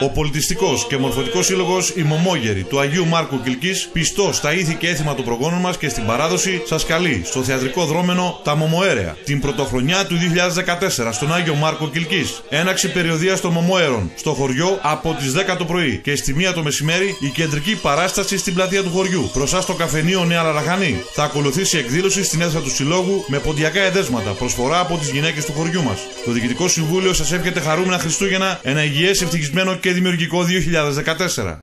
Ο πολιτιστικός και μορφωτικός σύλλογος Η Μωμόγερη του Αγίου Μάρκου Κυλκής, πιστός στα ήθη και έθιμα των προγόνων μας και στην παράδοση, σας καλεί στο θεατρικό δρόμενο Τα Μωμοέρεα την πρωτοχρονιά του 2014 στον Άγιο Μάρκο Κυλκής. Έναξη περιοδίας των Μωμοέρων στο χωριό από τις 10 το πρωί και στη 1 το μεσημέρι η κεντρική παράσταση στην πλατεία του χωριού. Μπροστά στο καφενείο Νέα Λαραχανή θα ακολουθήσει εκδήλωση στην αίθουσα του Συλλόγου με ποντιακά εδέσματα προσφορά από τις γυναίκες του χωριού μας. Το Διοικητικό Συμβούλιο σας εύχεται χαρούμενα Χριστούγεννα, ένα υγιέ, ευτυχισμένο και δημιουργικό 2014.